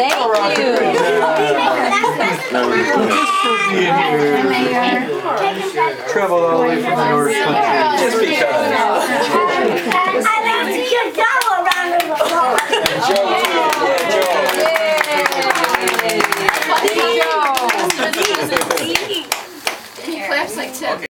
Thank you. Travel all the way from the North Country. Just because. I'd like to give Dom a round of applause. Joe. Joe. Joe. Joe.